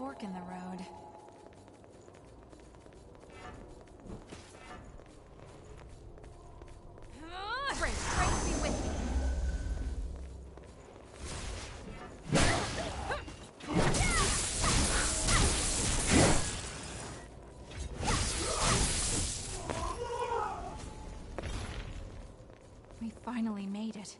Fork in the road. Grace, Grace, be with me. We finally made it.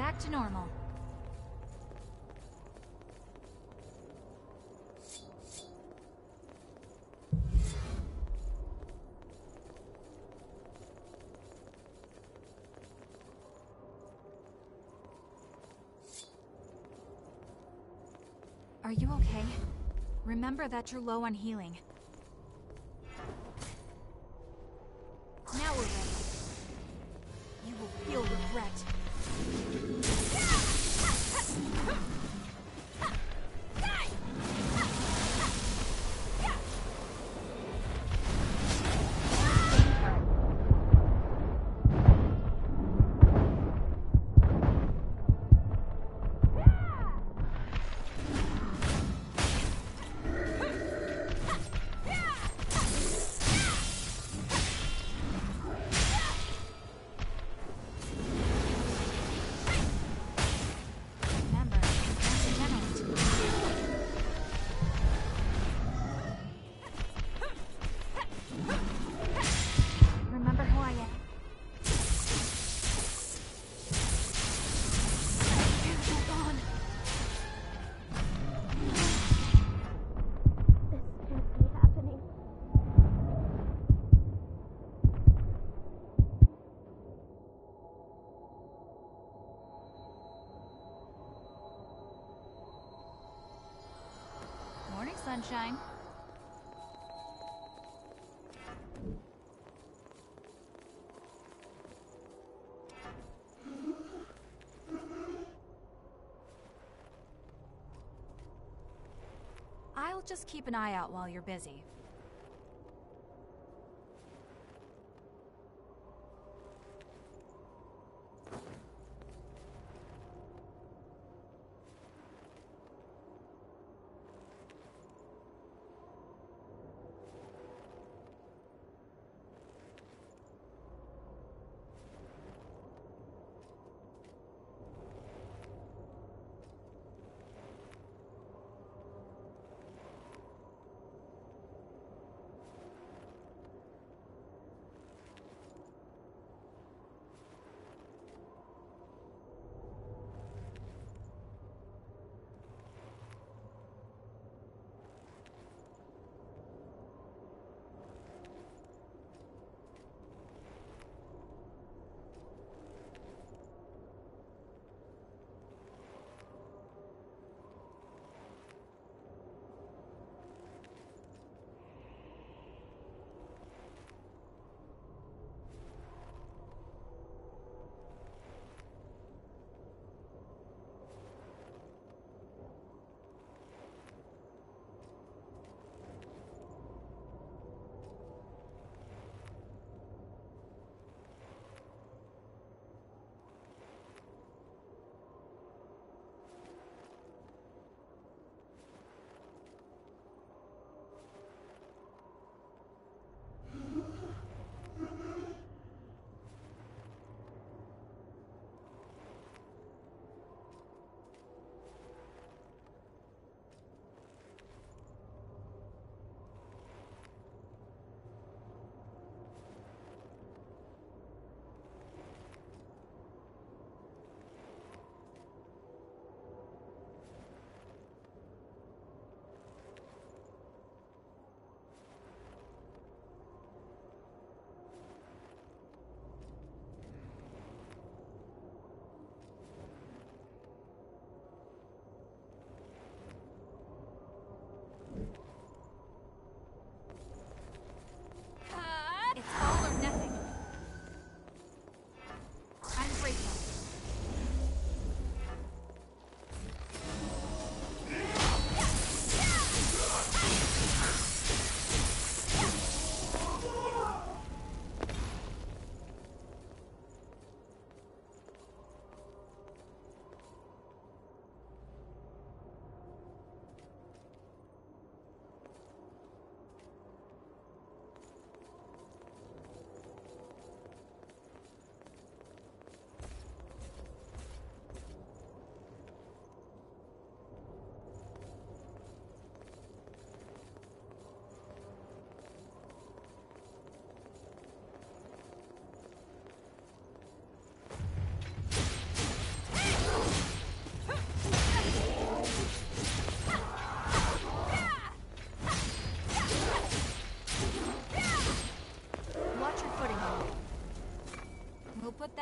Back to normal. Are you okay? Remember that you're low on healing. Sunshine. I'll just keep an eye out while you're busy.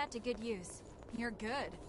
that to good use. You're good.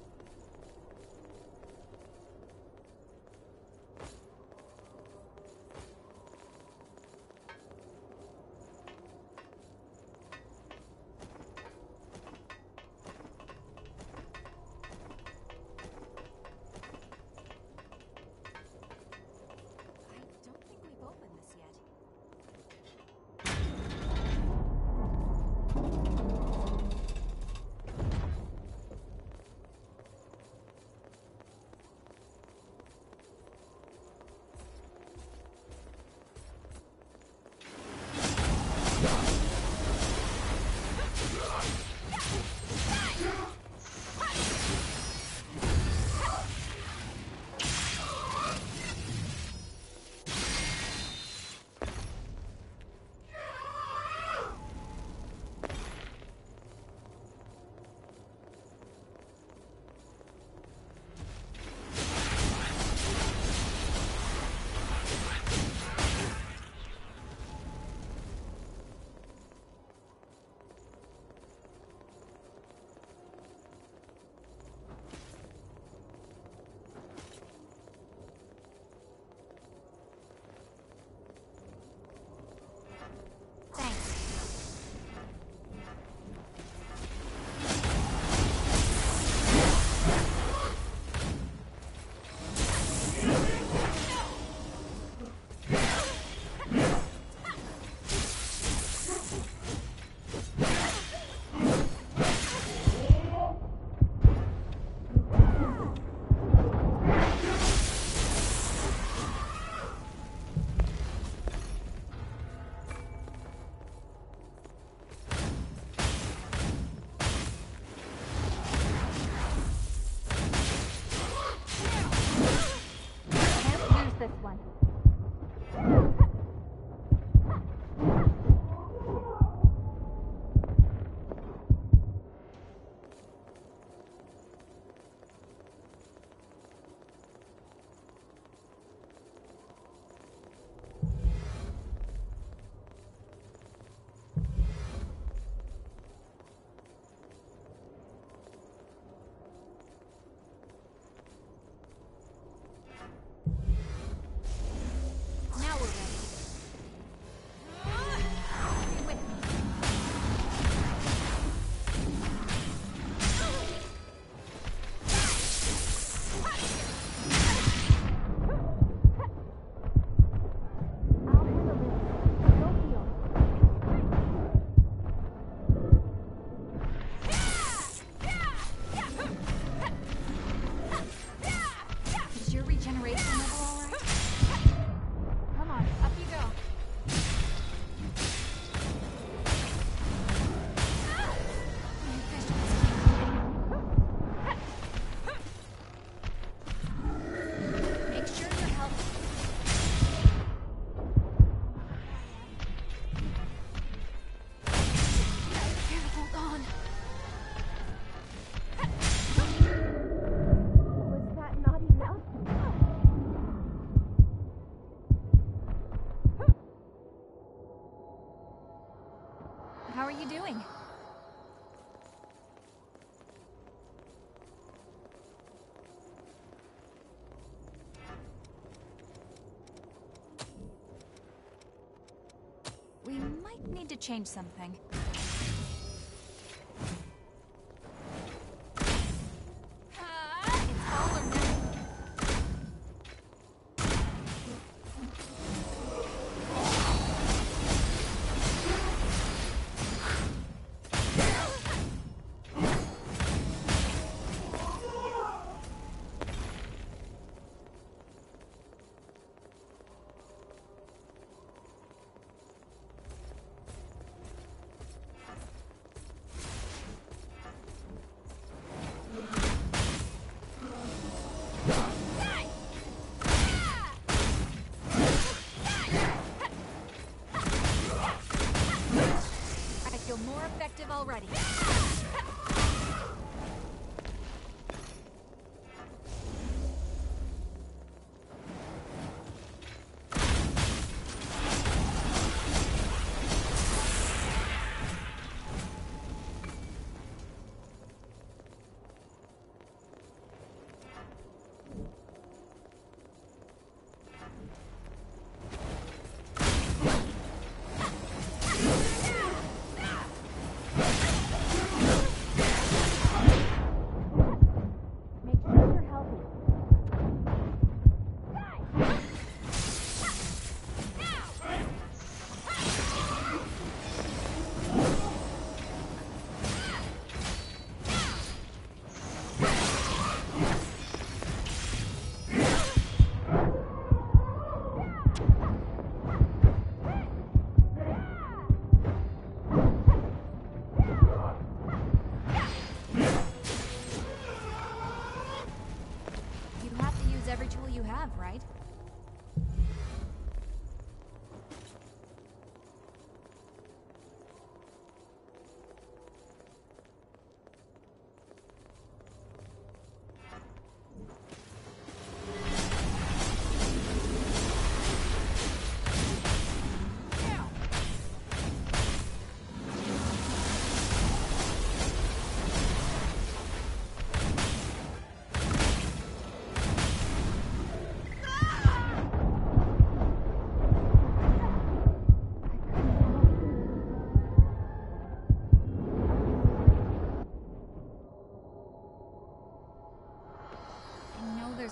need to change something.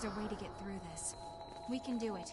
There's a way to get through this. We can do it.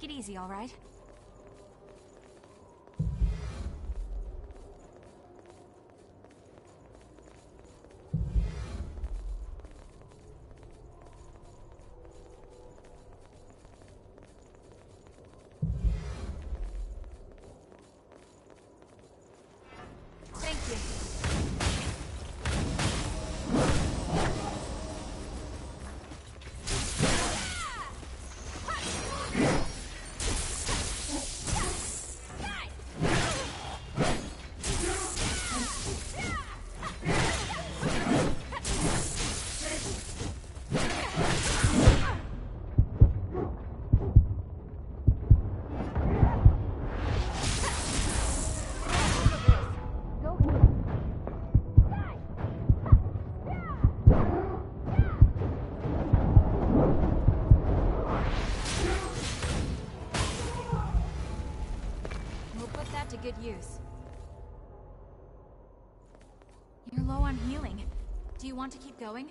Take it easy, all right? To good use. You're low on healing. Do you want to keep going?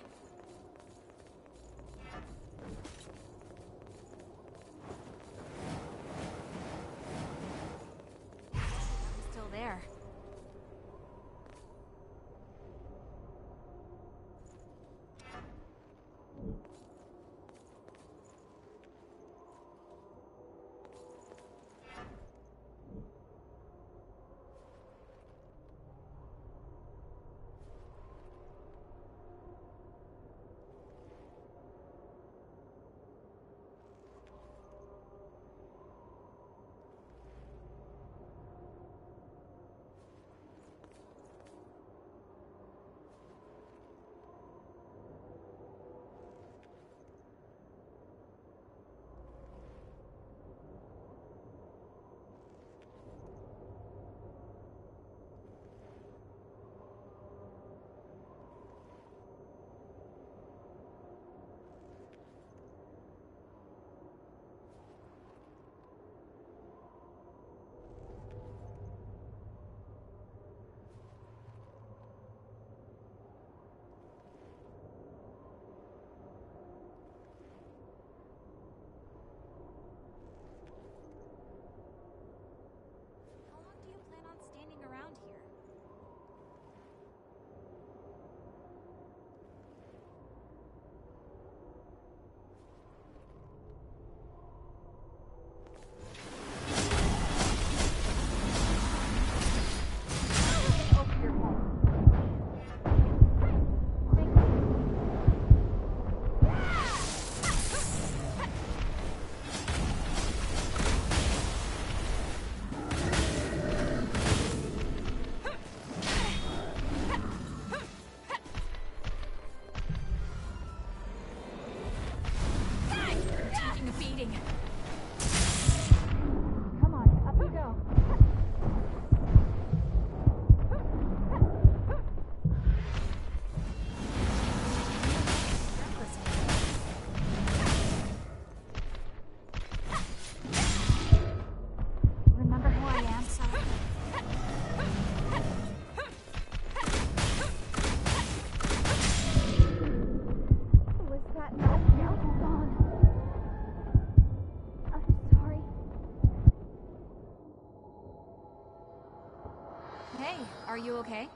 You okay?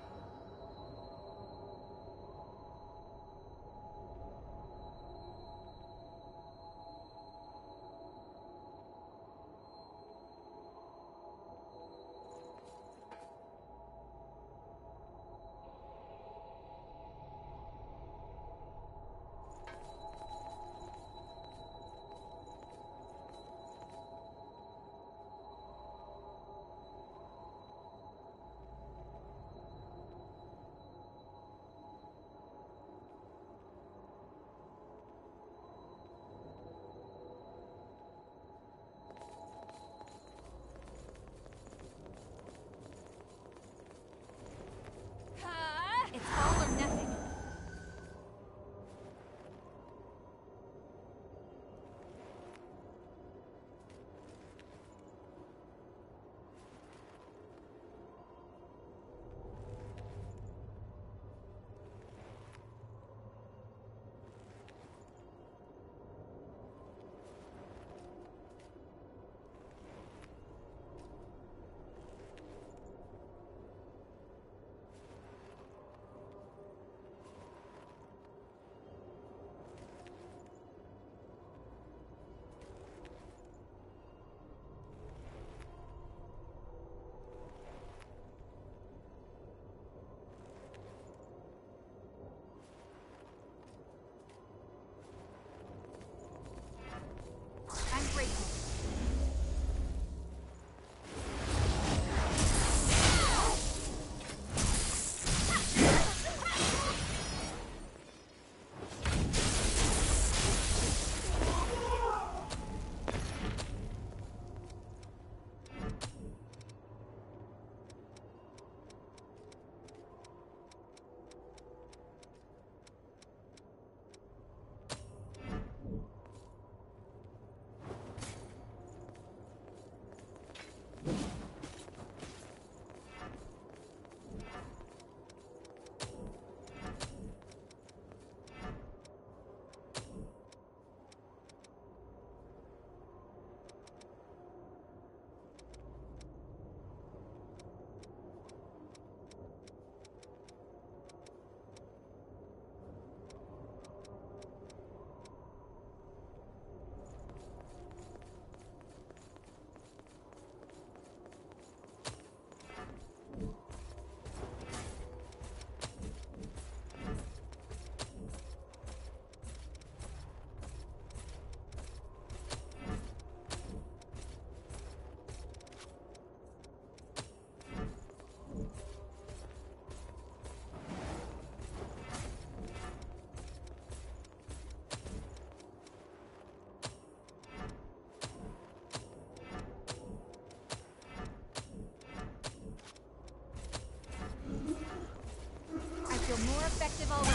More effective already.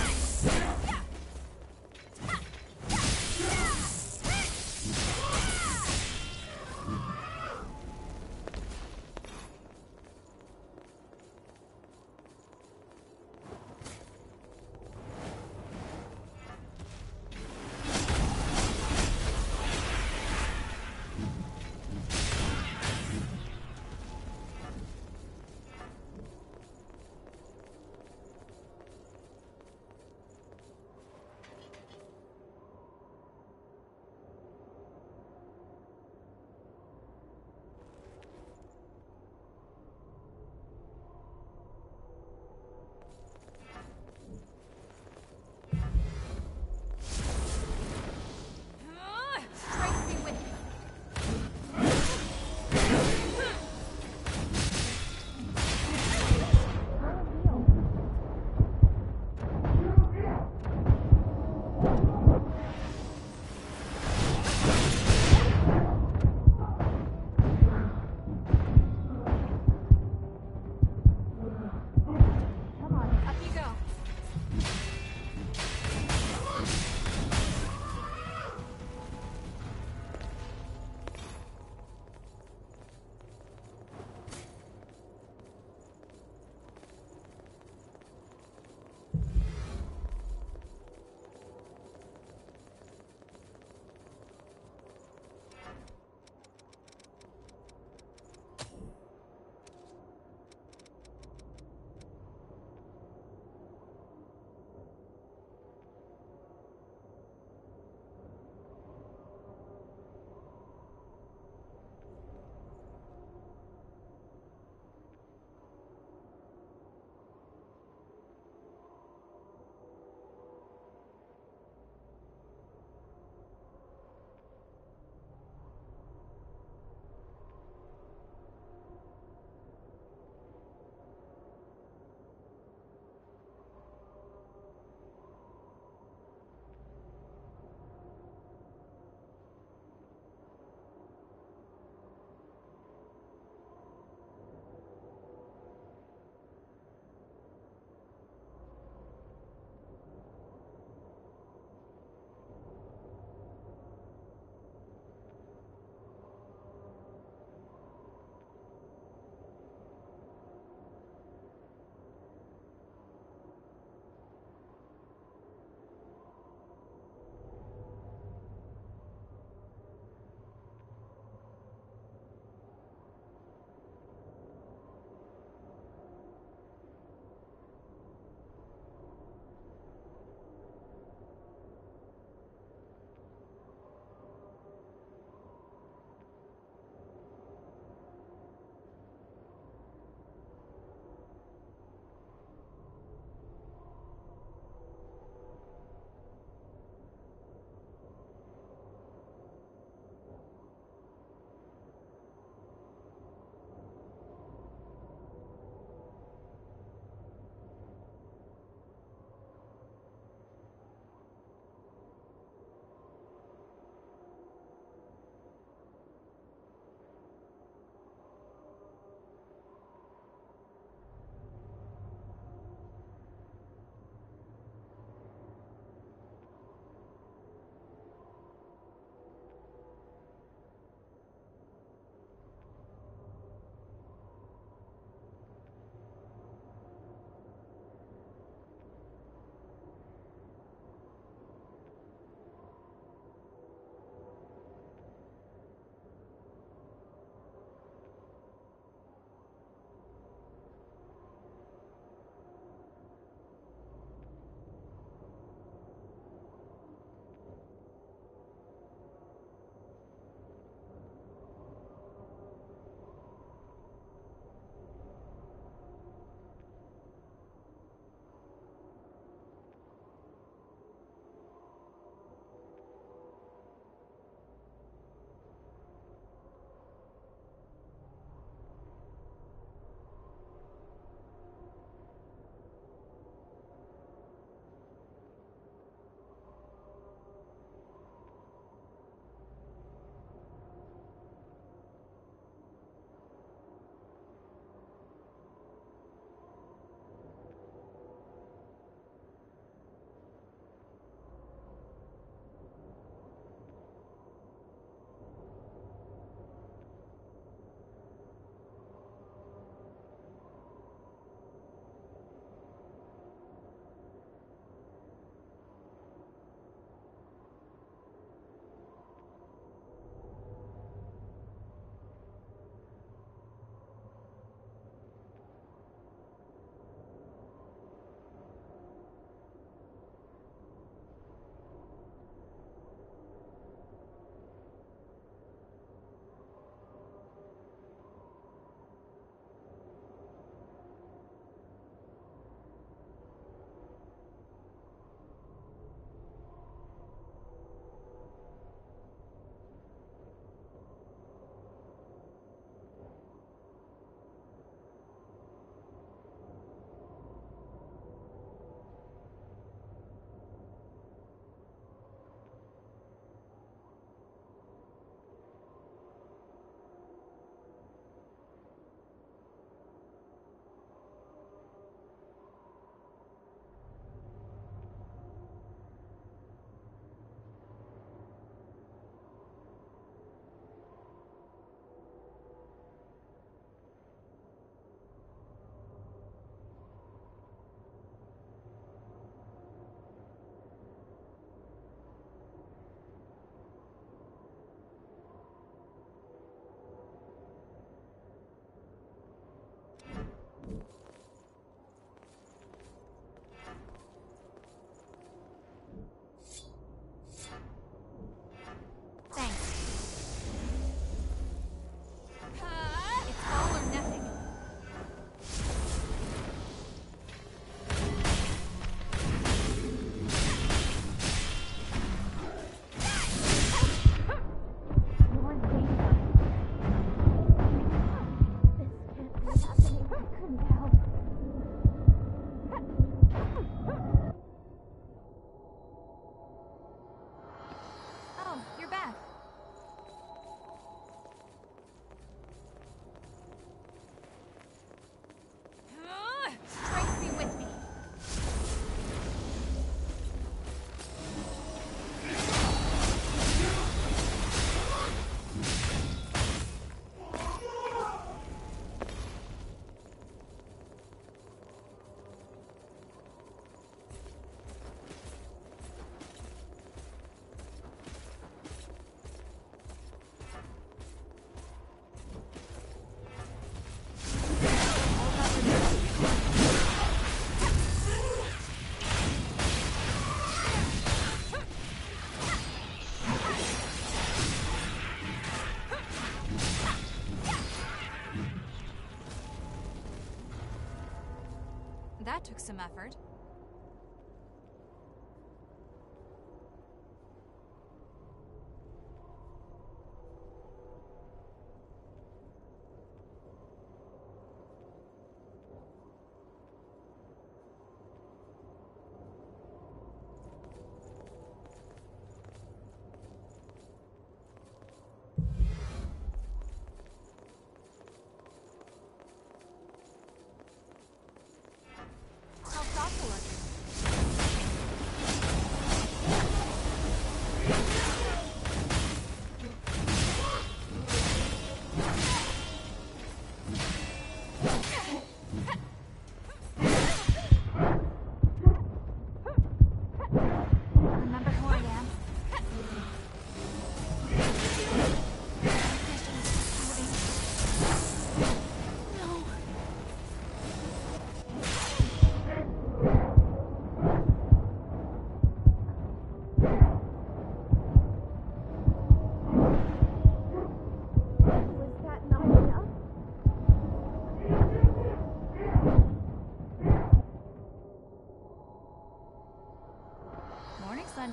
Took some effort.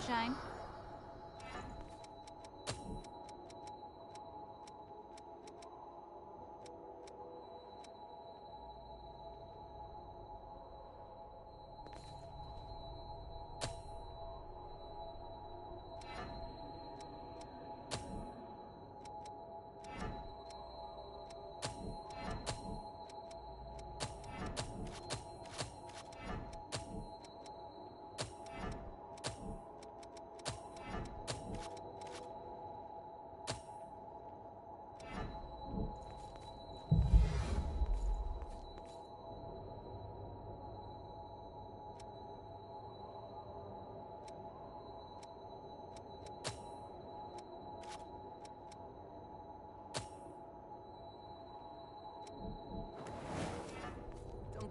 Sunshine.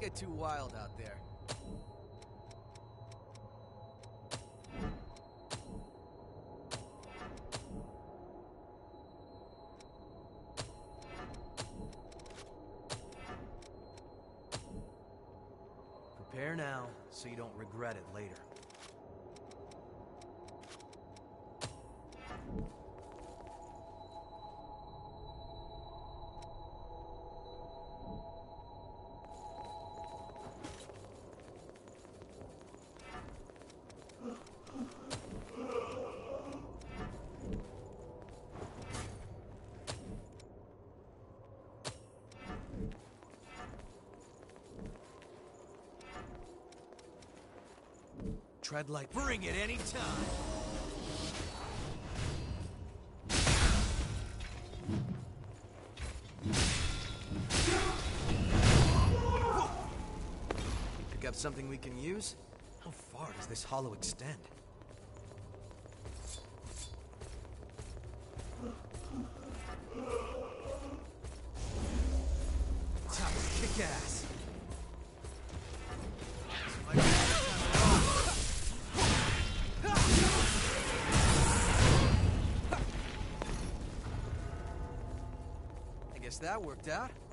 Get too wild out there. Prepare now so you don't regret it later. Tread light. Bring it any time. Pick up something we can use? How far does this hollow extend? Out.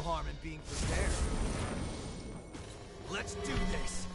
Harm in being prepared. Let's do this.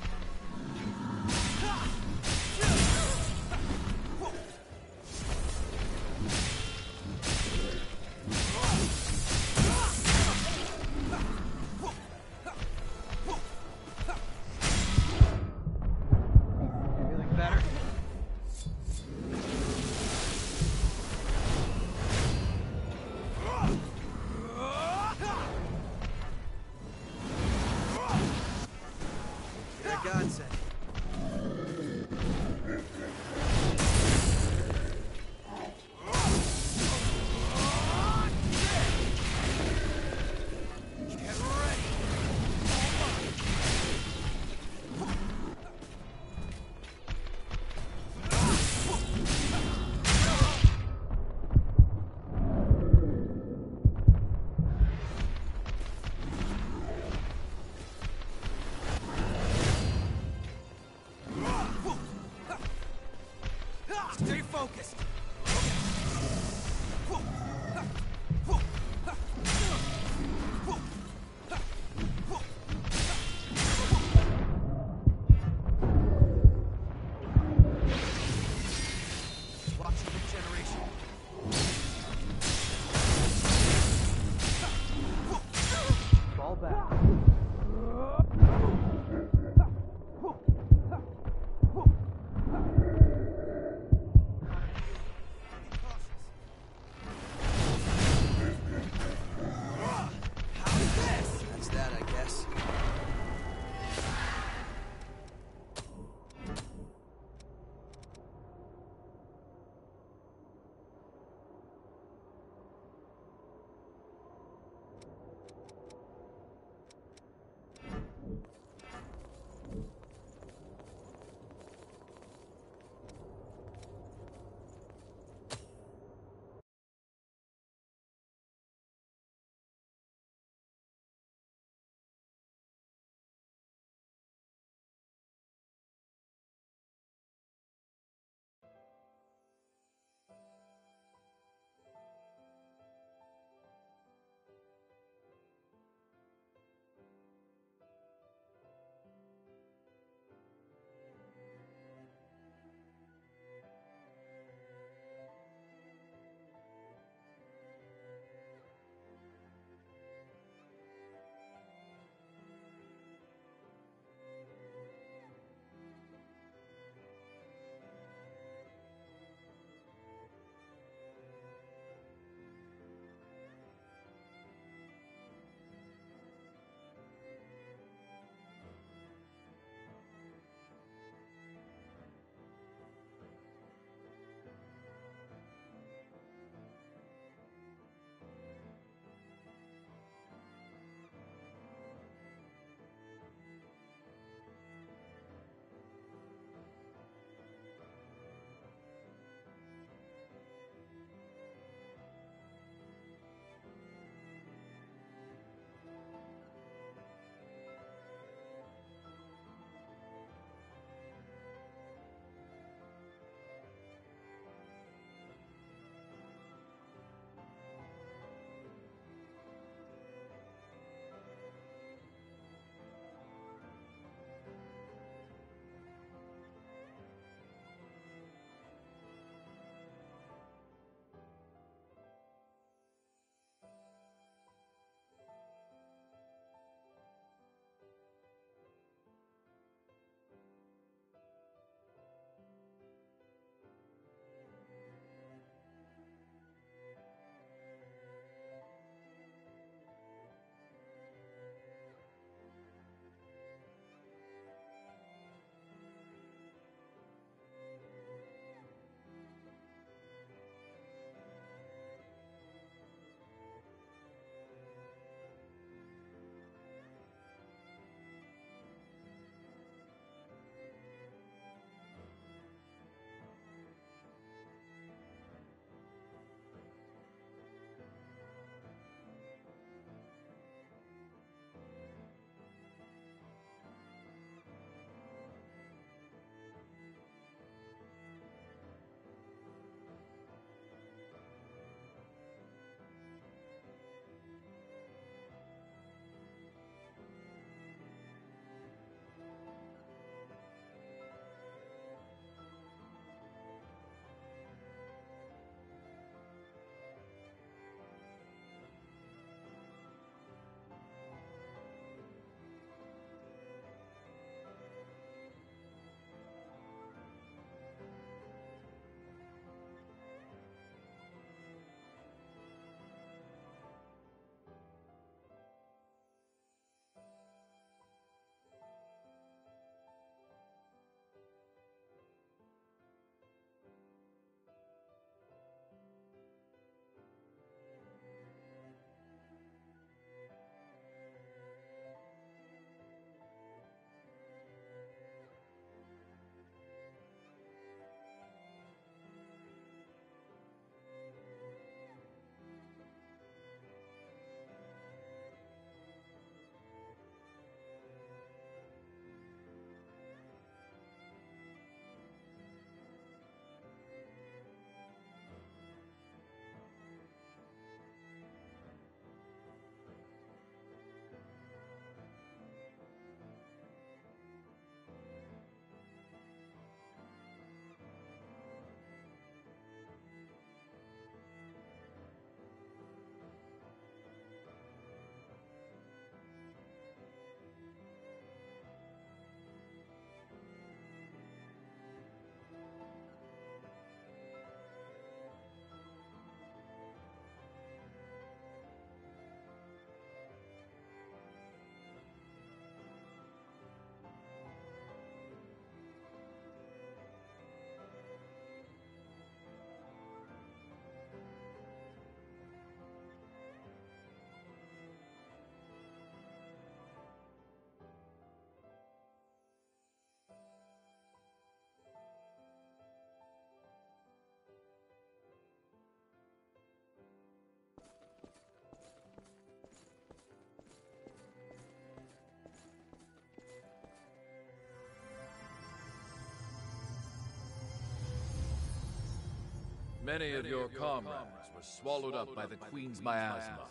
Many of your comrades were swallowed up by the Queen's miasma,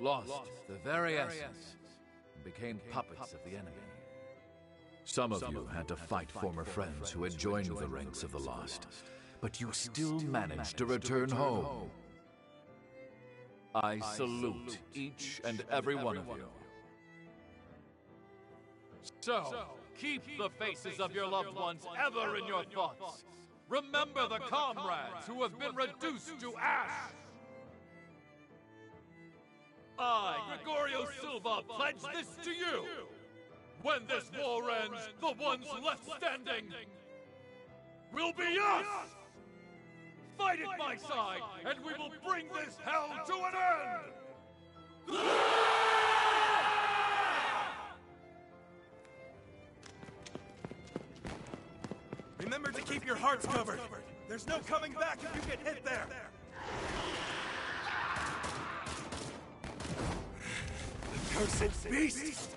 lost the very essence, and became puppets of the enemy. Some of you had to fight former friends who had joined the ranks of the Lost, but you still managed to return home. I salute each and every one of you. So, keep the faces of your loved ones ever in your thoughts. Remember the comrades who have been reduced to ash. I, Gregorio Silva, pledge this to you. When this war ends, the ones left standing will be us! Fight at my side, and we will bring this hell to an end! Remember to keep your hearts covered. There's no coming back if you get hit there. Cursed beast!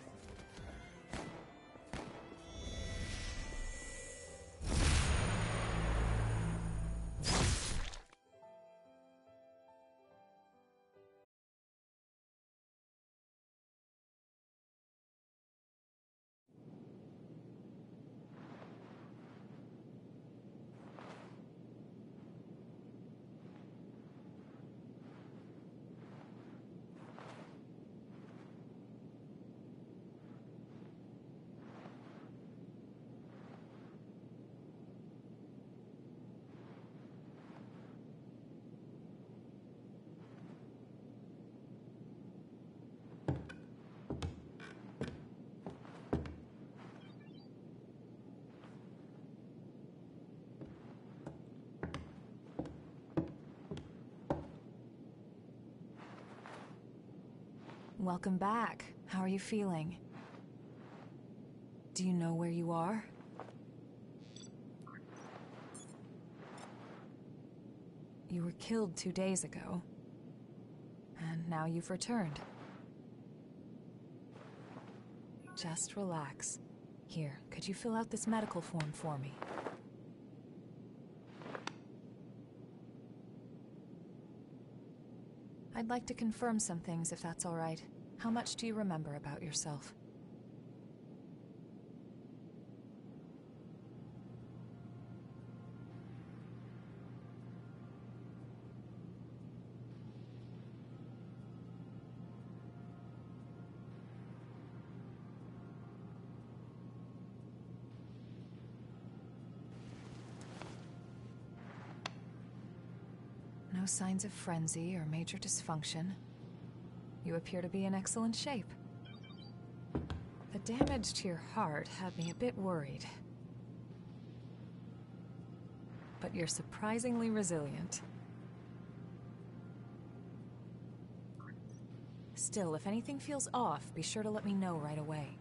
Welcome back. How are you feeling? Do you know where you are? You were killed two days ago. And now you've returned. Just relax. Here, could you fill out this medical form for me? I'd like to confirm some things if that's all right. How much do you remember about yourself? Signs of frenzy or major dysfunction. You appear to be in excellent shape. The damage to your heart had me a bit worried. But you're surprisingly resilient. Still, if anything feels off, be sure to let me know right away.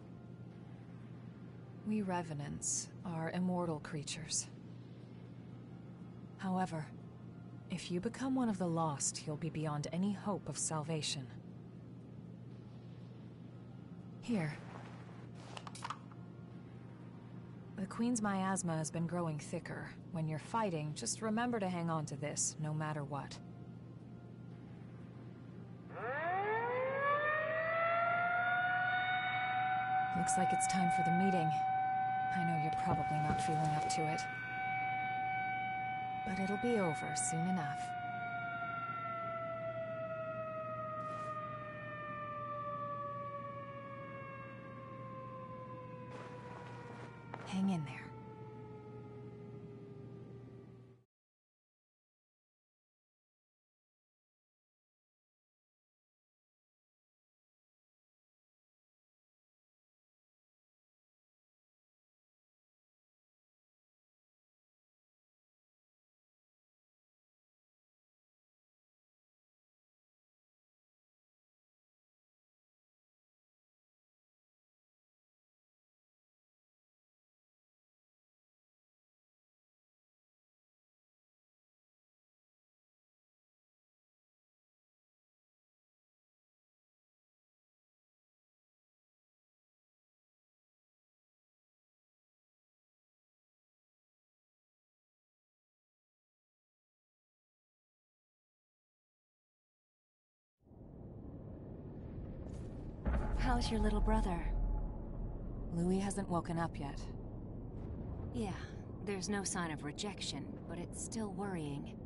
We Revenants are immortal creatures. However, if you become one of the lost, you'll be beyond any hope of salvation. Here. The Queen's miasma has been growing thicker. When you're fighting, just remember to hang on to this, no matter what. Looks like it's time for the meeting. I know you're probably not feeling up to it. But it'll be over soon enough. How's your little brother? Louis hasn't woken up yet. Yeah, there's no sign of rejection, but it's still worrying.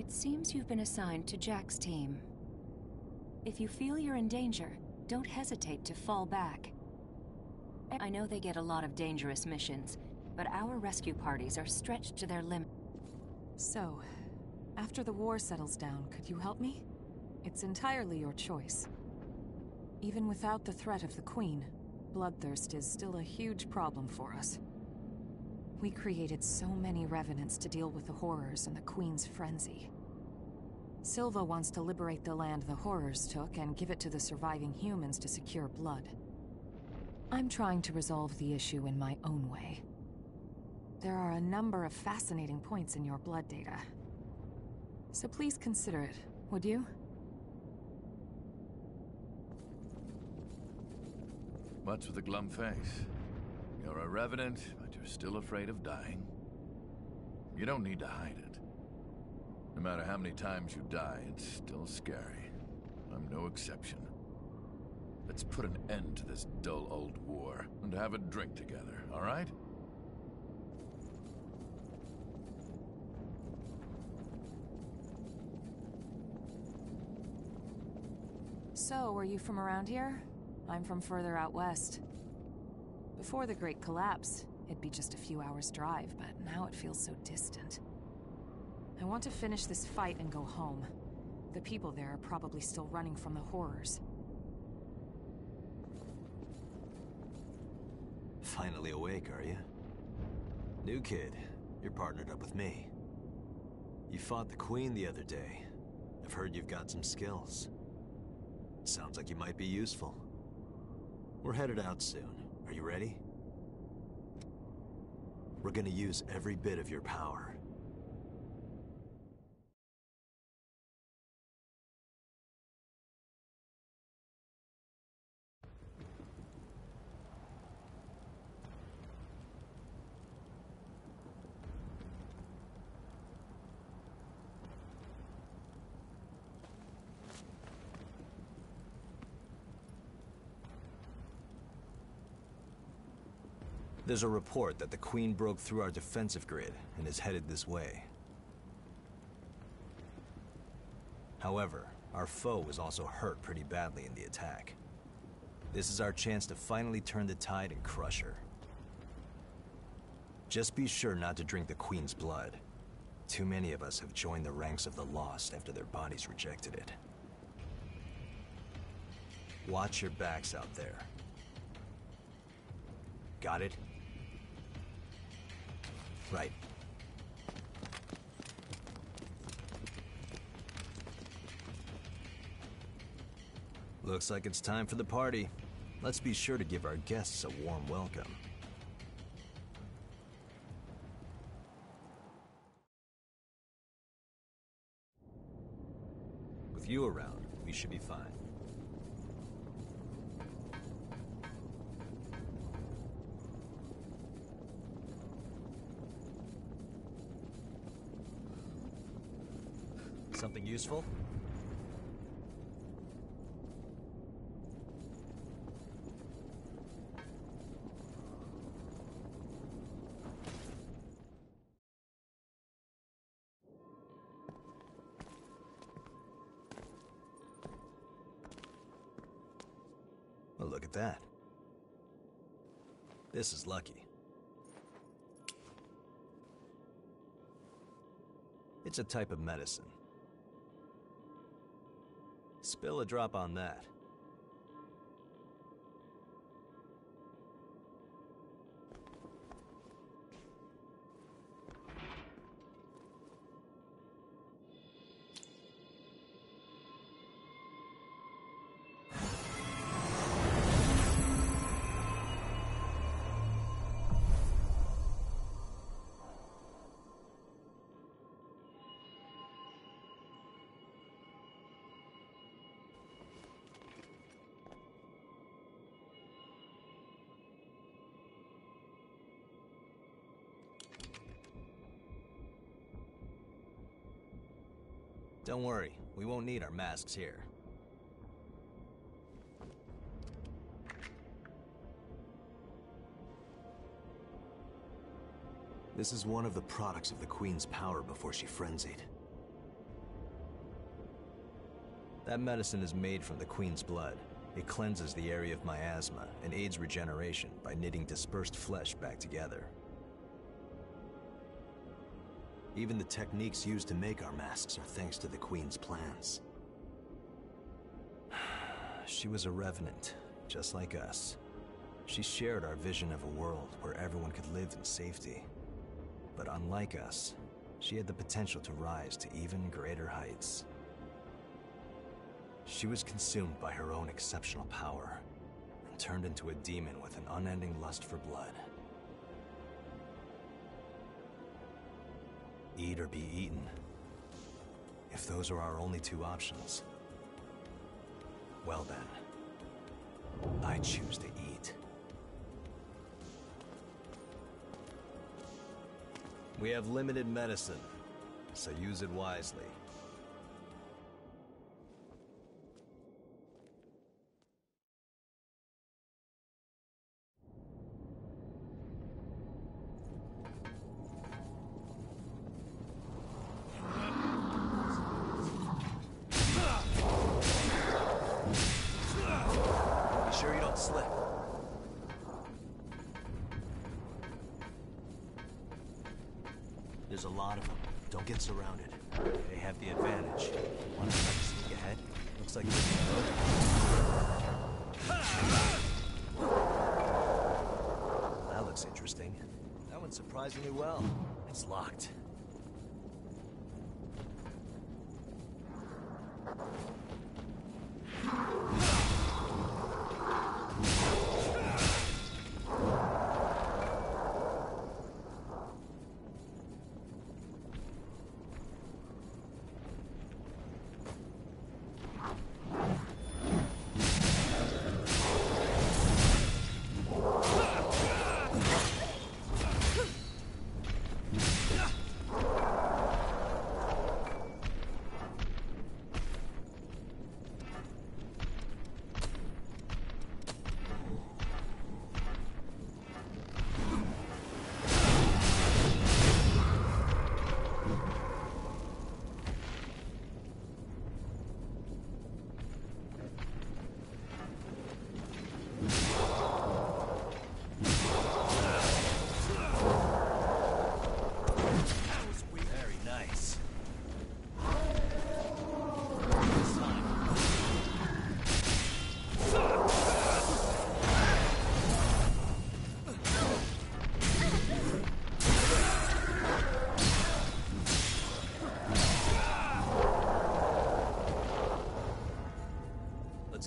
It seems you've been assigned to Jack's team. If you feel you're in danger, don't hesitate to fall back. I know they get a lot of dangerous missions, but our rescue parties are stretched to their limit. So, after the war settles down, could you help me? It's entirely your choice. Even without the threat of the Queen, bloodthirst is still a huge problem for us. We created so many revenants to deal with the horrors and the Queen's frenzy. Silva wants to liberate the land the horrors took and give it to the surviving humans to secure blood. I'm trying to resolve the issue in my own way. There are a number of fascinating points in your blood data. So please consider it, would you? What's with the glum face? You're a revenant, you're still afraid of dying. You don't need to hide it. No matter how many times you die, it's still scary. I'm no exception. Let's put an end to this dull old war and have a drink together, all right? So, are you from around here? I'm from further out west. Before the Great Collapse, it'd be just a few hours' drive, but now it feels so distant. I want to finish this fight and go home. The people there are probably still running from the horrors. Finally awake, are you? New kid, you're partnered up with me. You fought the Queen the other day. I've heard you've got some skills. Sounds like you might be useful. We're headed out soon. Are you ready? We're gonna use every bit of your power. There's a report that the Queen broke through our defensive grid and is headed this way. However, our foe was also hurt pretty badly in the attack. This is our chance to finally turn the tide and crush her. Just be sure not to drink the Queen's blood. Too many of us have joined the ranks of the Lost after their bodies rejected it. Watch your backs out there. Got it? Right. Looks like it's time for the party. Let's be sure to give our guests a warm welcome. With you around, we should be fine. Something useful? Well, look at that. This is lucky. It's a type of medicine. Spill a drop on that. Don't worry, we won't need our masks here. This is one of the products of the Queen's power before she frenzied. That medicine is made from the Queen's blood. It cleanses the area of miasma and aids regeneration by knitting dispersed flesh back together. Even the techniques used to make our masks are thanks to the Queen's plans. She was a revenant, just like us. She shared our vision of a world where everyone could live in safety. But unlike us, she had the potential to rise to even greater heights. She was consumed by her own exceptional power and turned into a demon with an unending lust for blood. Eat or be eaten. If those are our only two options, well then, I choose to eat. We have limited medicine, so use it wisely.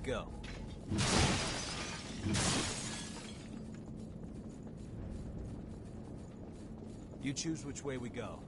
Go. You choose which way we go.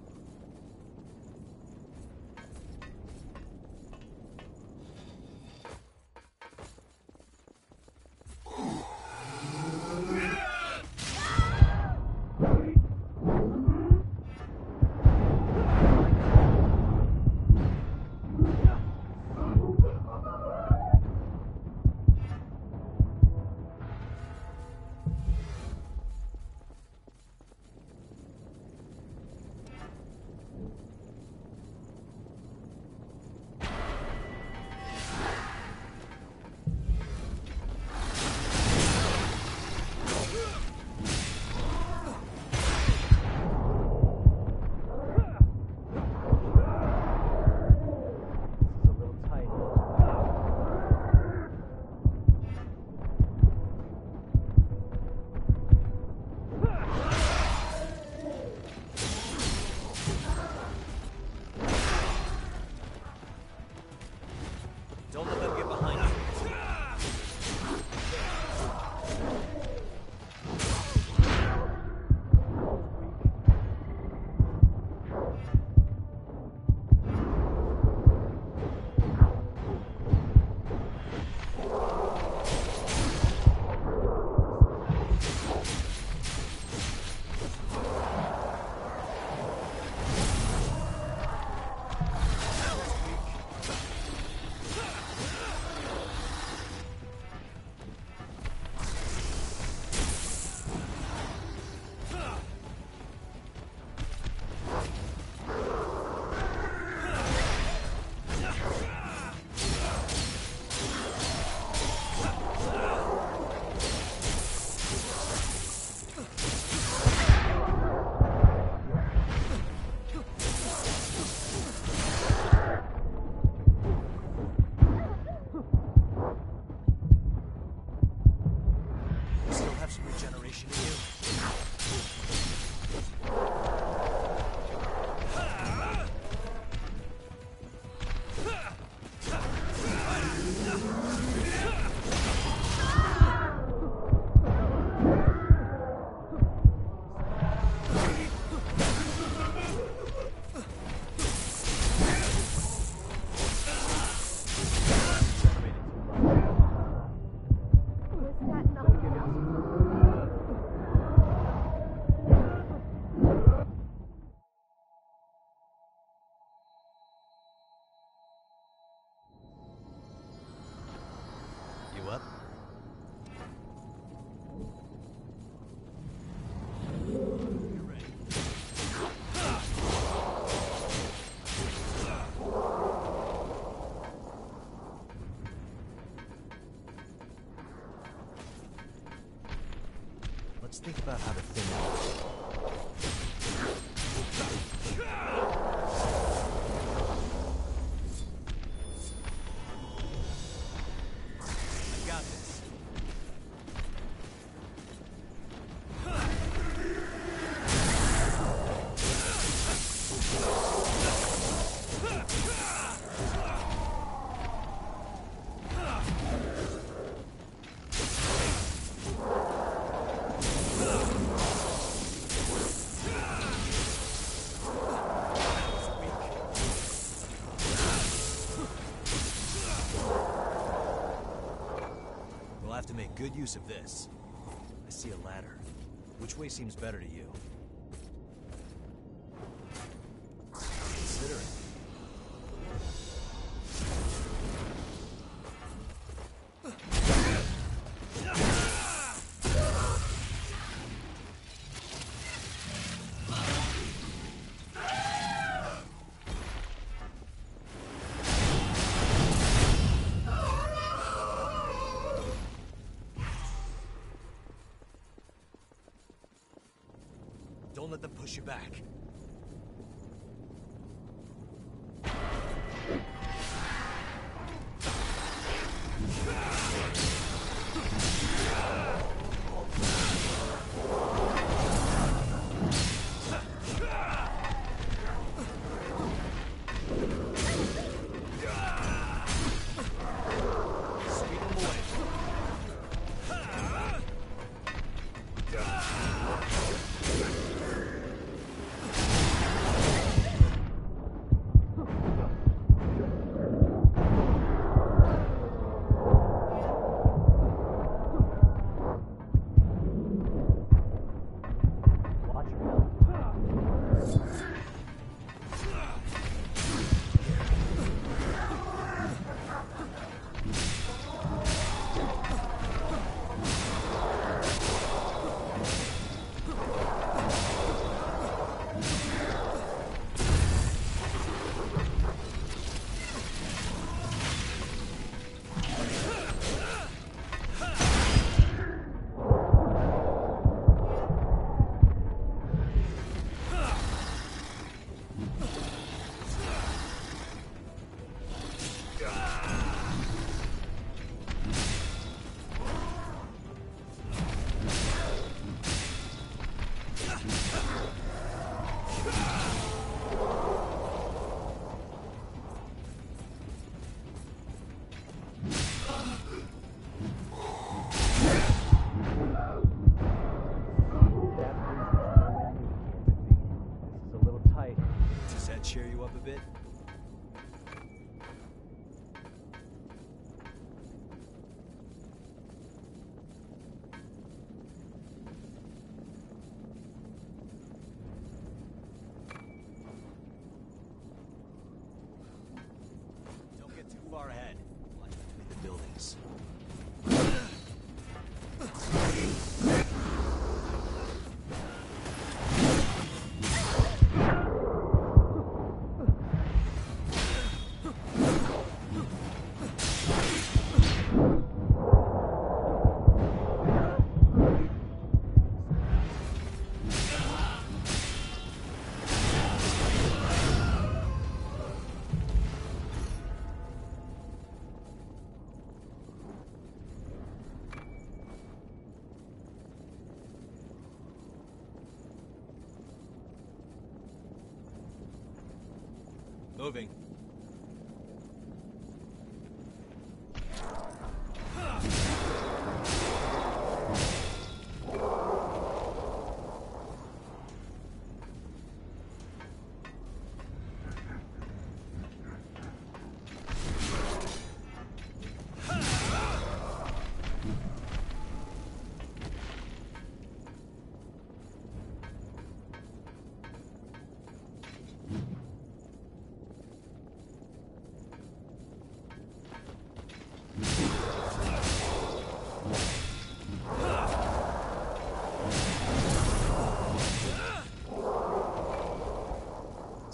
Think about how to thin good use of this. I see a ladder. Which way seems better to push you back.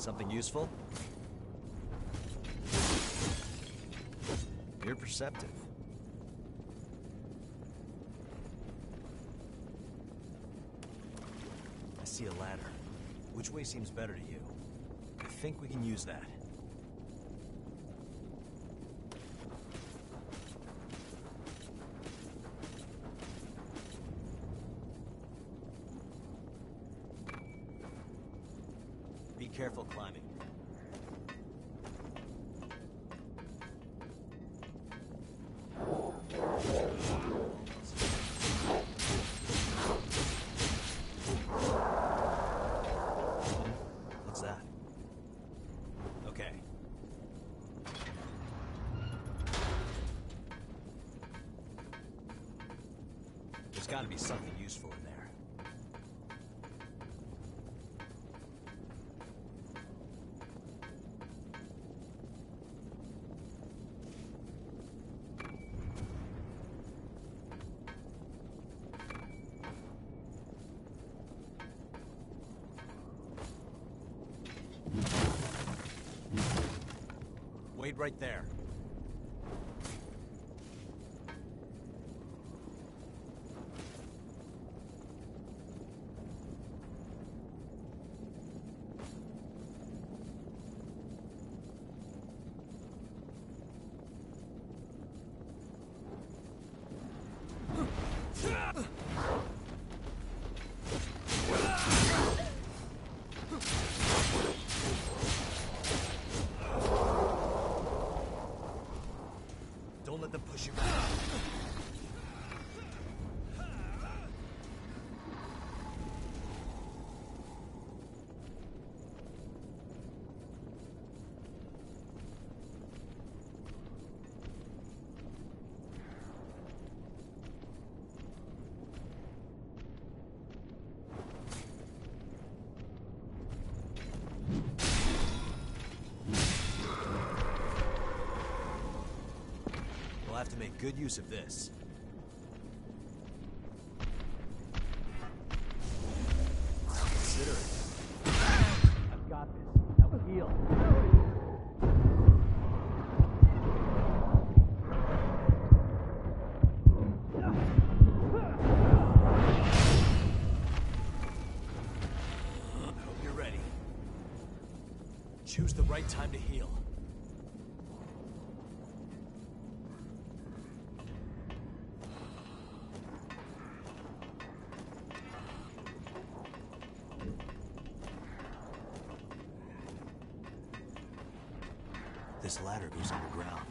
Something useful? You're perceptive. I see a ladder. Which way seems better to you? I think we can use that. Be careful climbing. What's that? Okay. There's gotta be something right there. Don't let them push you back. We'll have to make good use of this. Consider it. I've got this. Now heal. I hope you're ready. Choose the right time to heal. This ladder goes underground.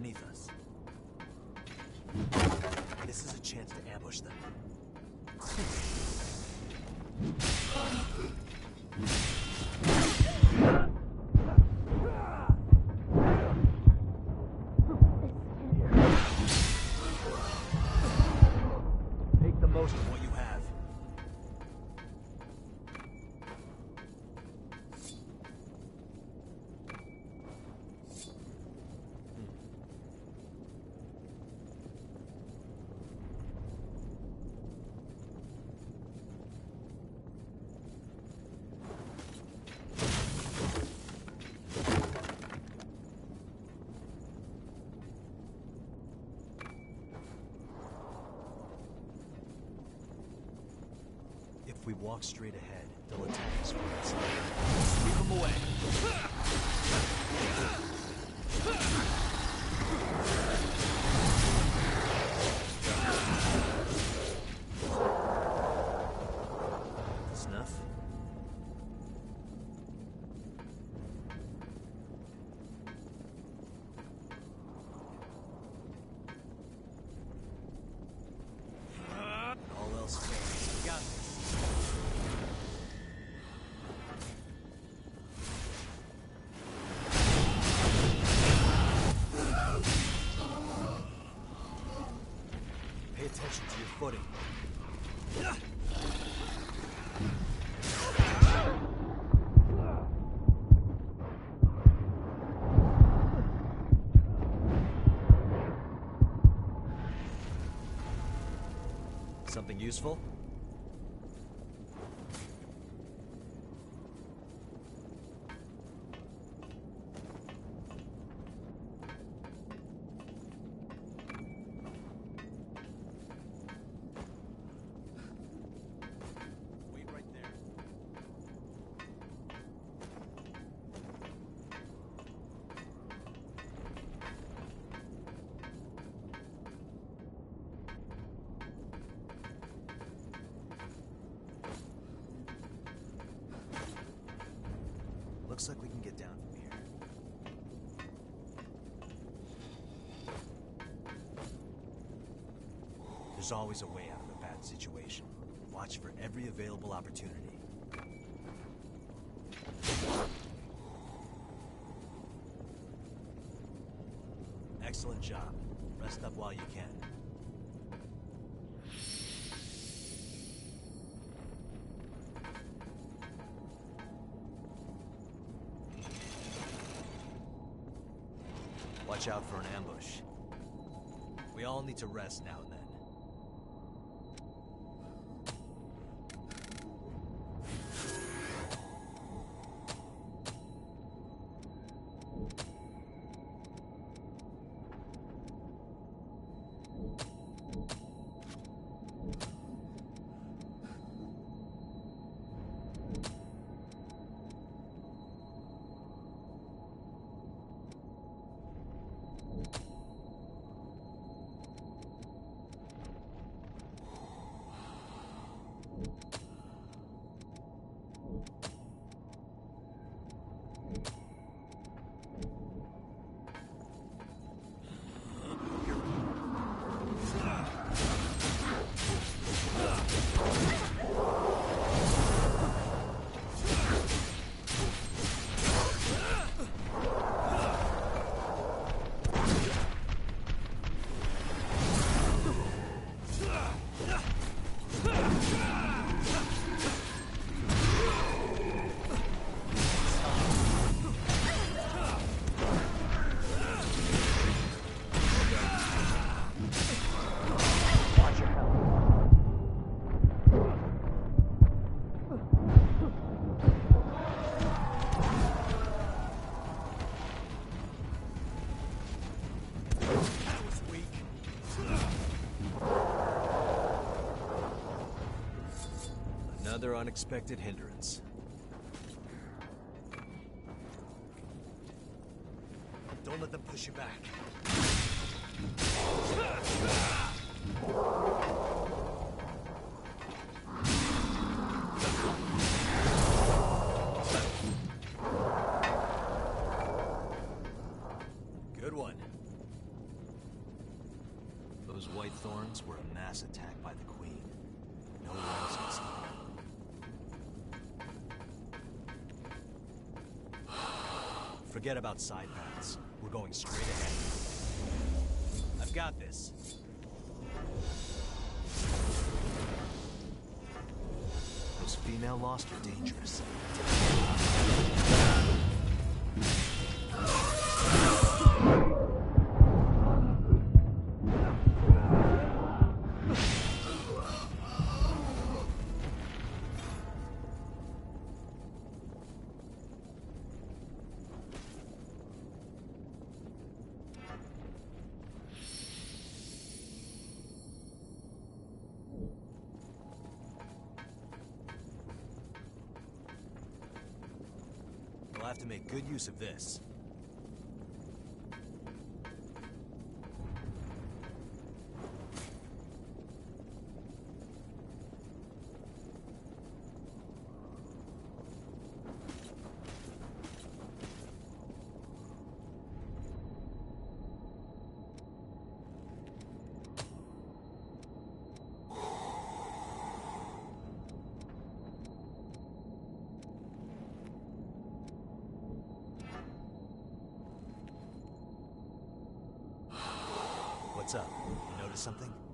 Underneath us. This is a chance to ambush them. We walk straight ahead, they'll attack us from inside. Something useful? There's always a way out of a bad situation. Watch for every available opportunity. Excellent job. Rest up while you can. Watch out for an ambush. We all need to rest now unexpected hindrance. Forget about side paths. We're going straight ahead. I've got this. Those female lost are dangerous. Good use of this. What's up? You notice something?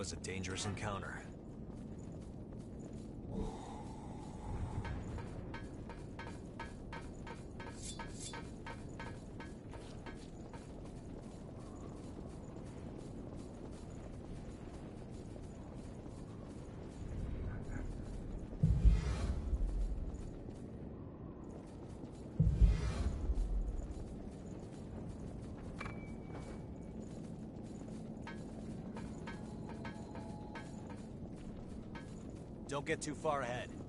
Was a dangerous encounter. Don't get too far ahead.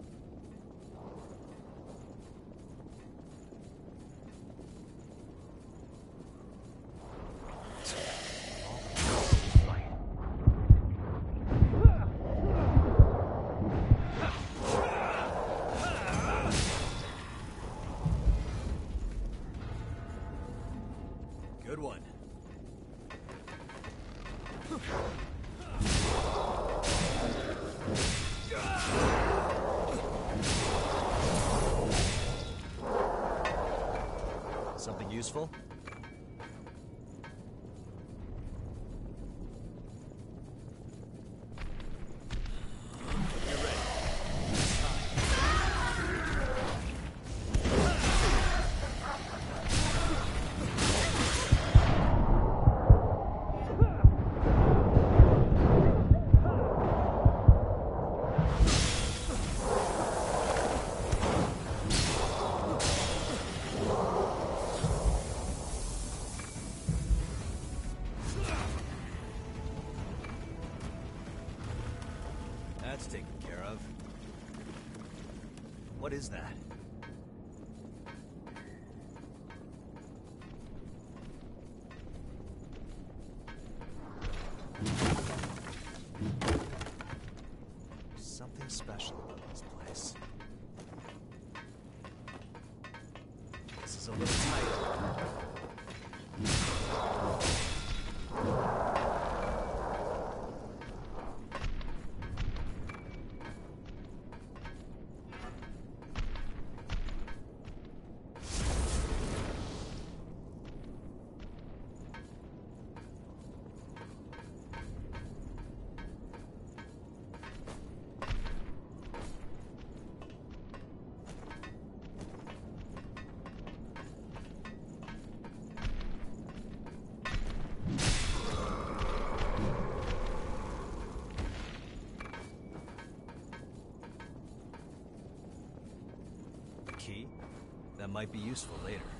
Might be useful later.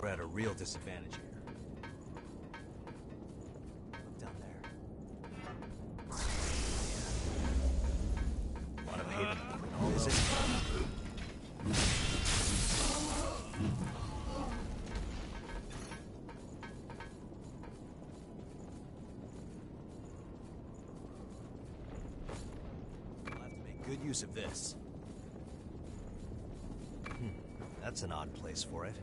We're at a real disadvantage here. Look down there. To make good use of this. Hmm. That's an odd place for it.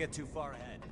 Get too far ahead.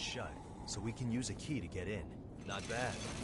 Shut, so we can use a key to get in. Not bad.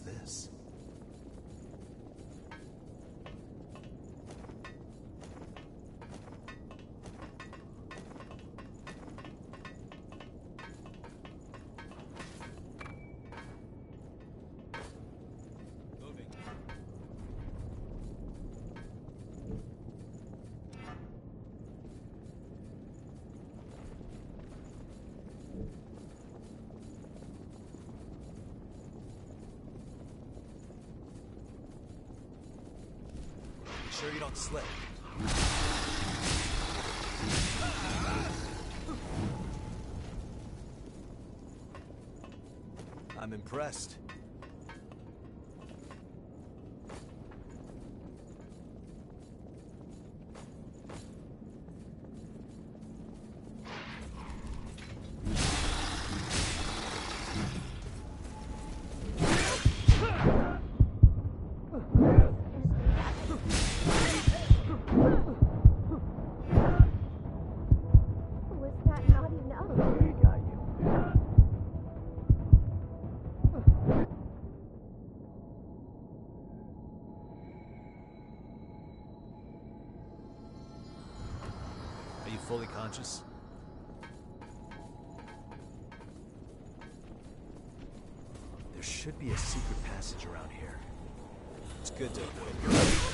This? Moving. Be sure you don't slip. I'm impressed. You fully conscious? There should be a secret passage around here. It's good to avoid.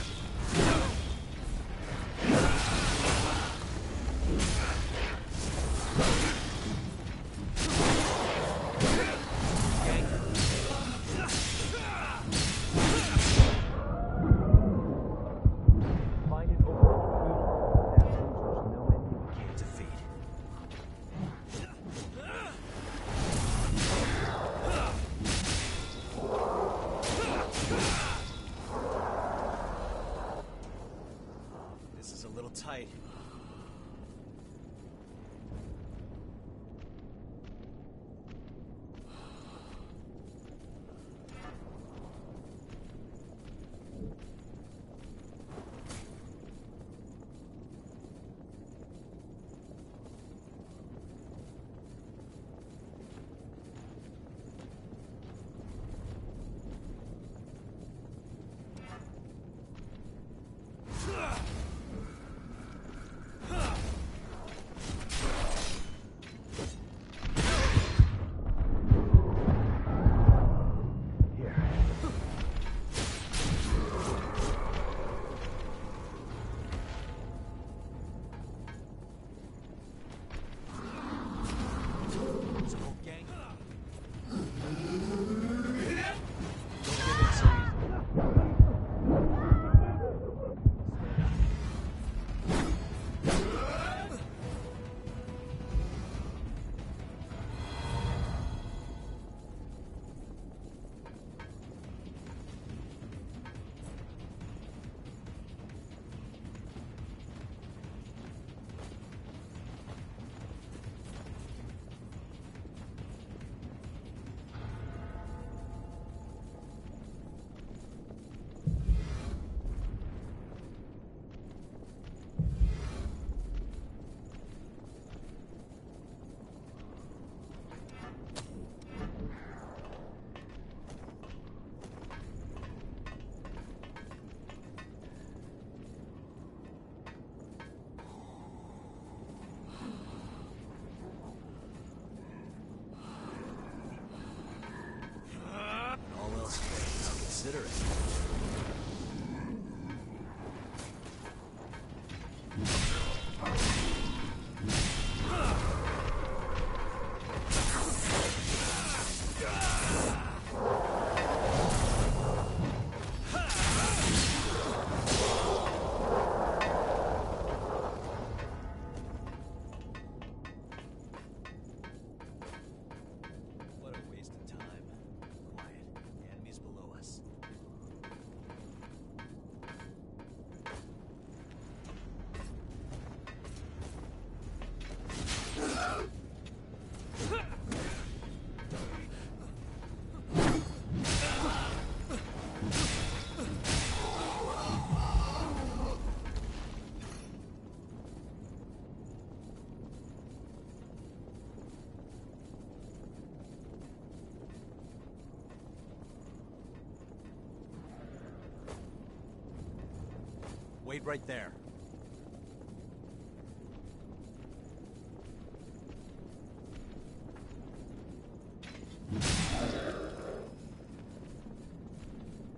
Wait right there.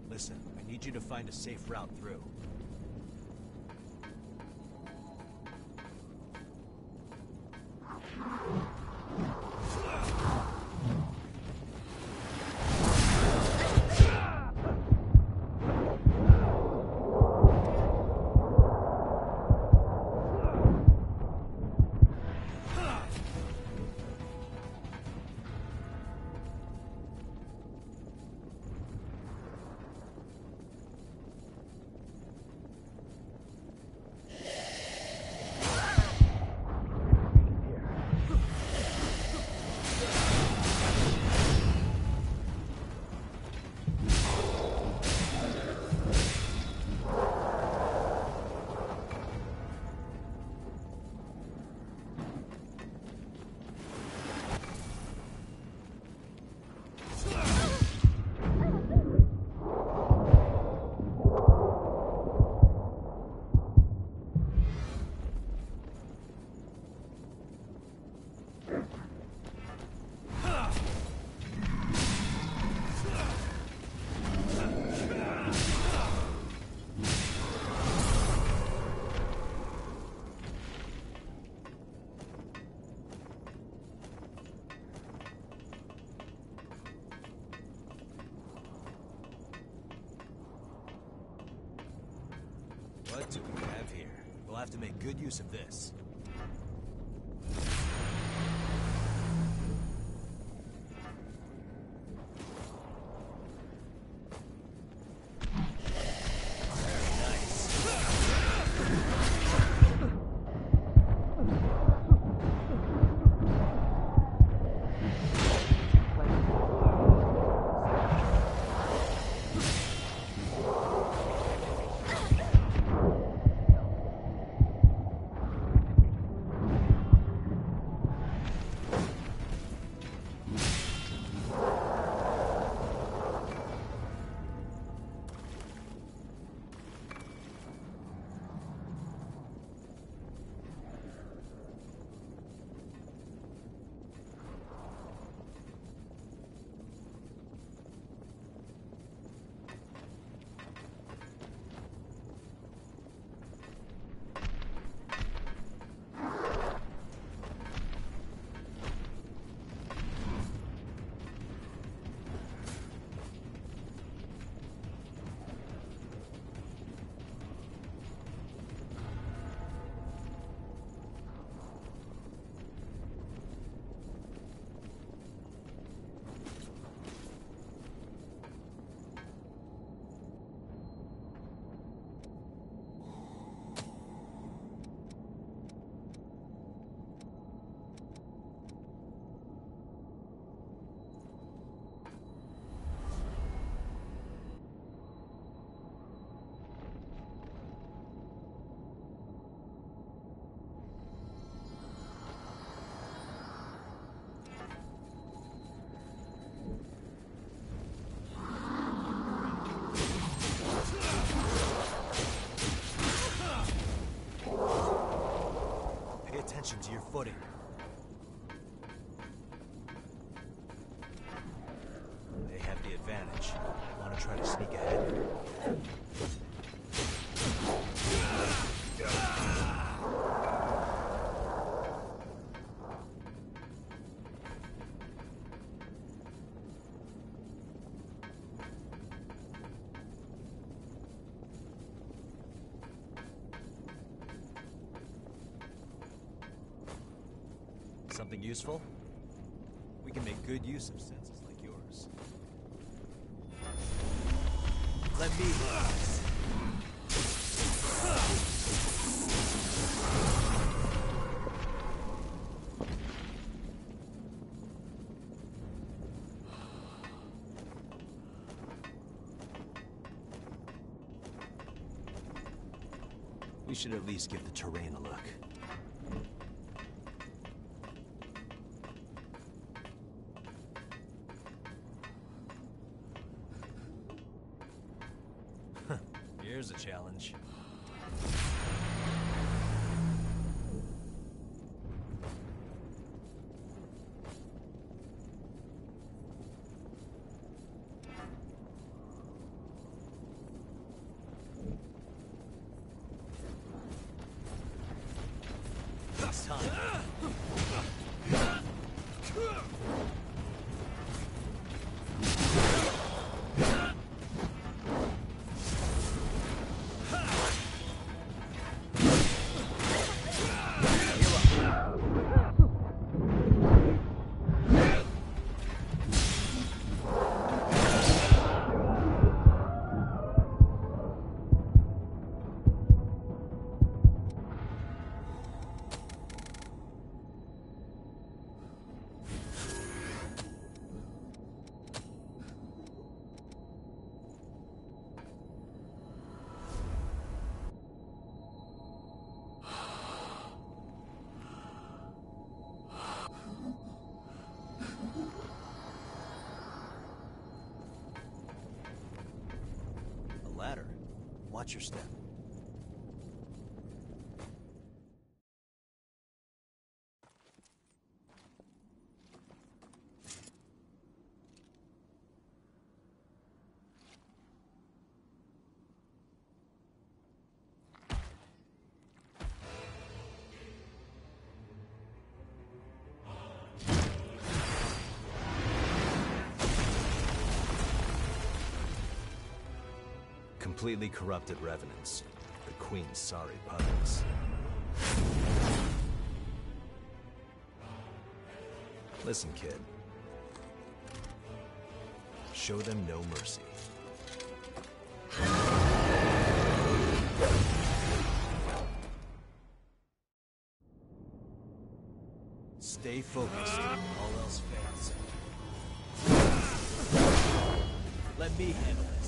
Listen, I need you to find a safe route through. Make good use of this. Footing. Something useful? We can make good use of senses like yours. Let me. We should at least give the terrain a look. It's time. Watch your step. Completely corrupted revenants. The Queen's sorry puppets. Listen, kid. Show them no mercy. Stay focused. All else fails. Let me handle this.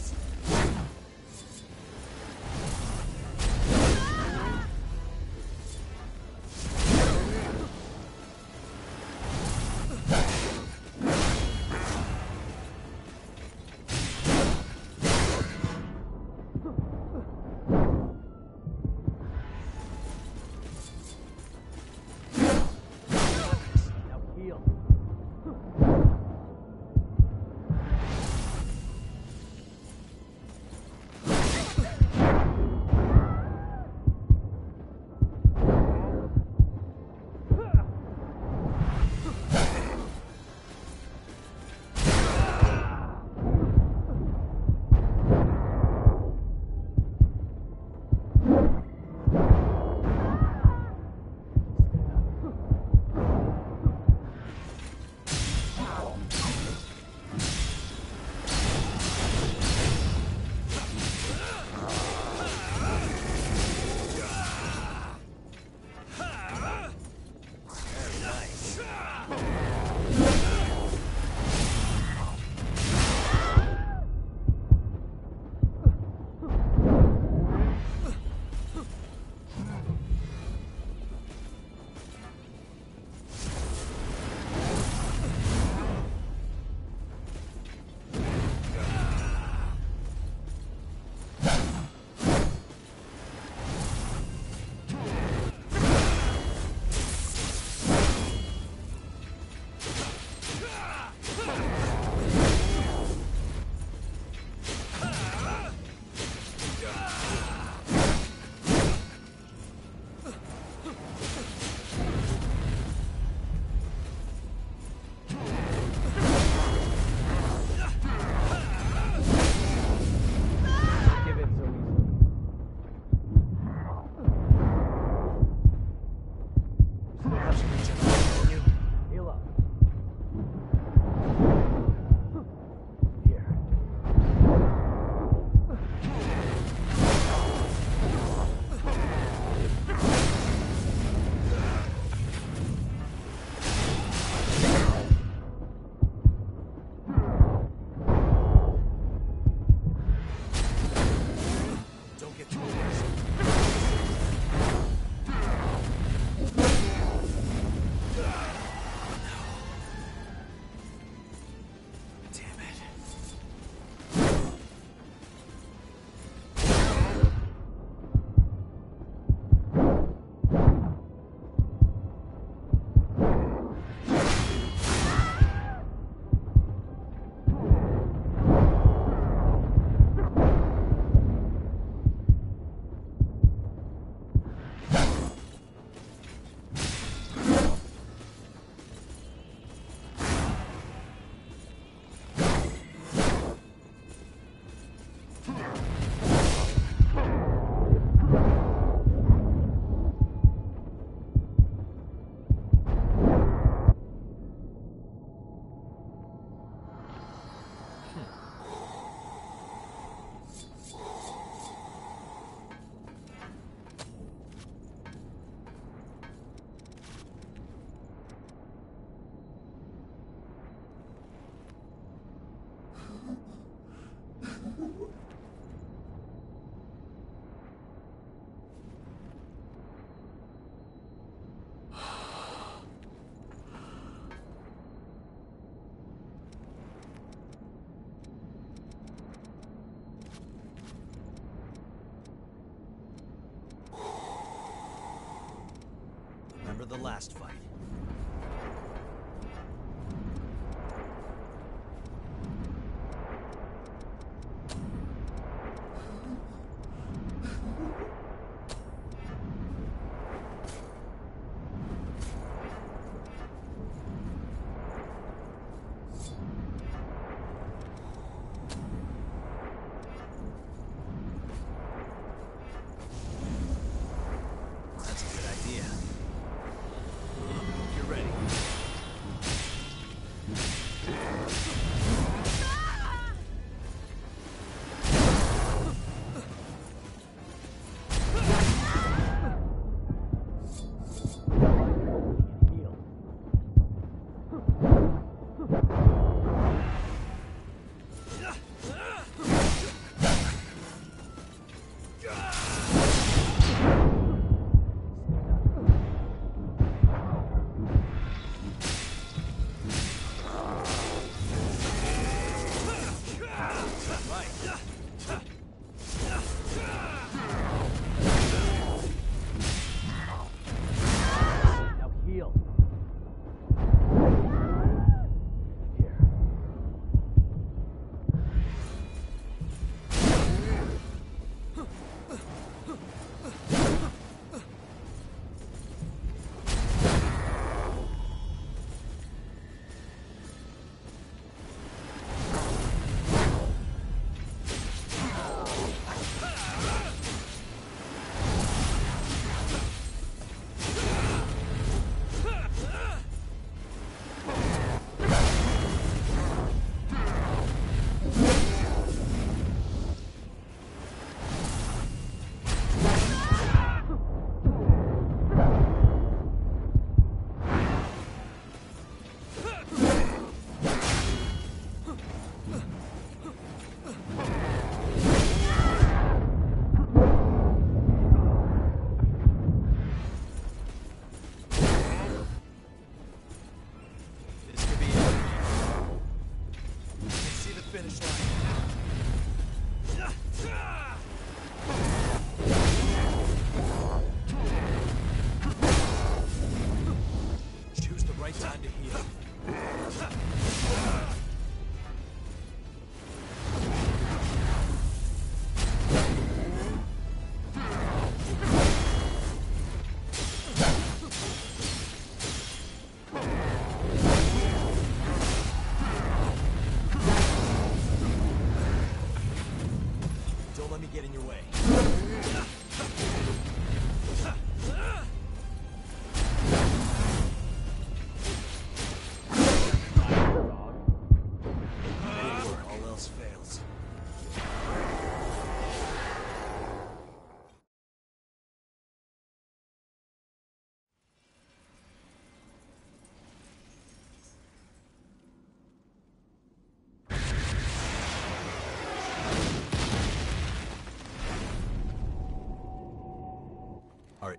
The last fight?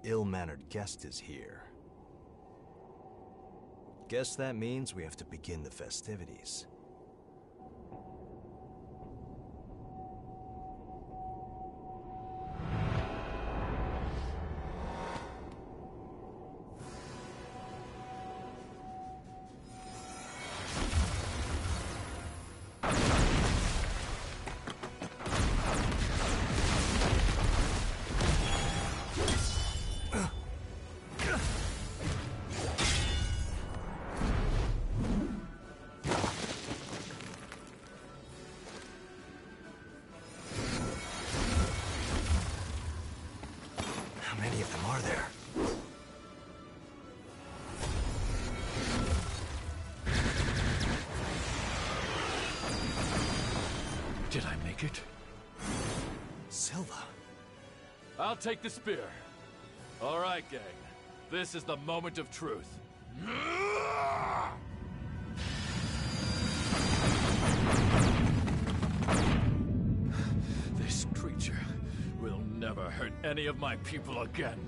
Ill-mannered guest is here. Guess that means we have to begin the festivities. Take the spear. All right, gang. This is the moment of truth. This creature will never hurt any of my people again.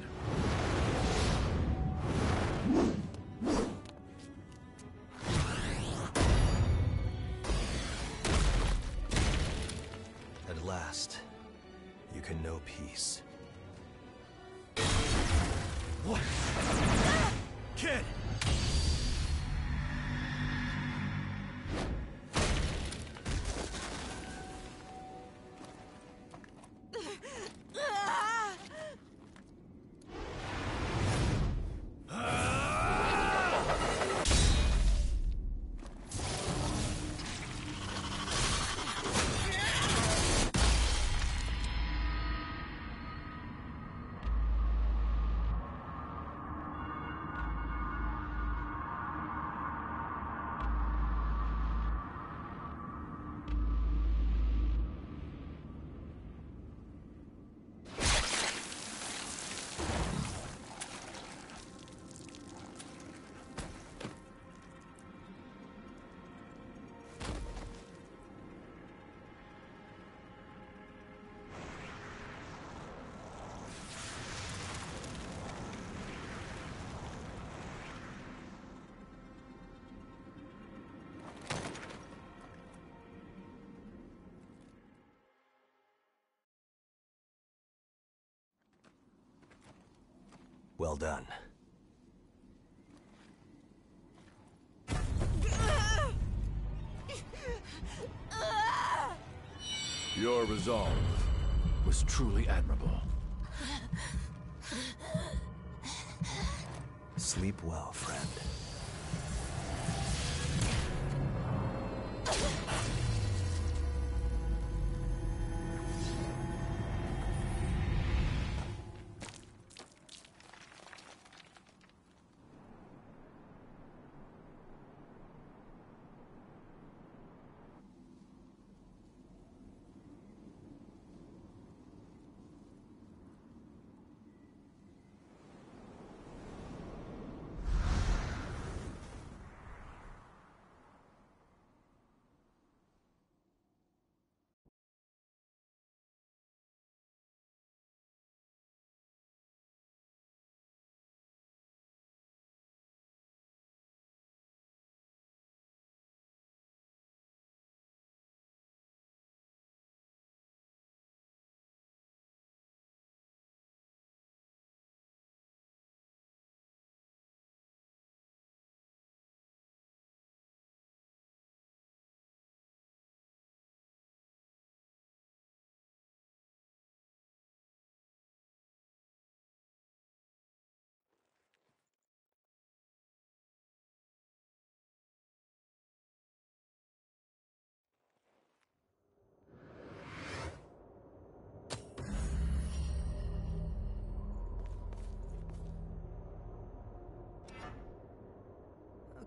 Well done. Your resolve was truly admirable. Sleep well, friend.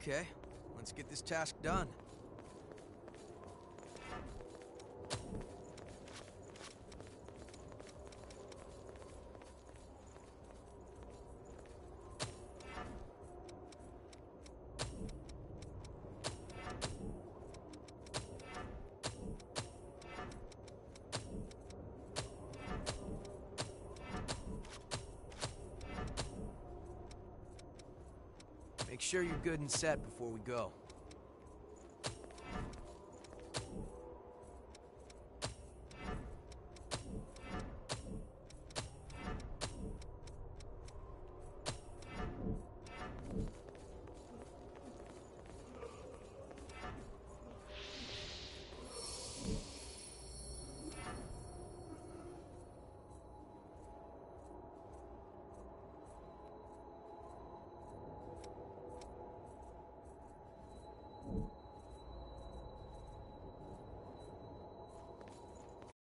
Okay, let's get this task done. Good and set before we go.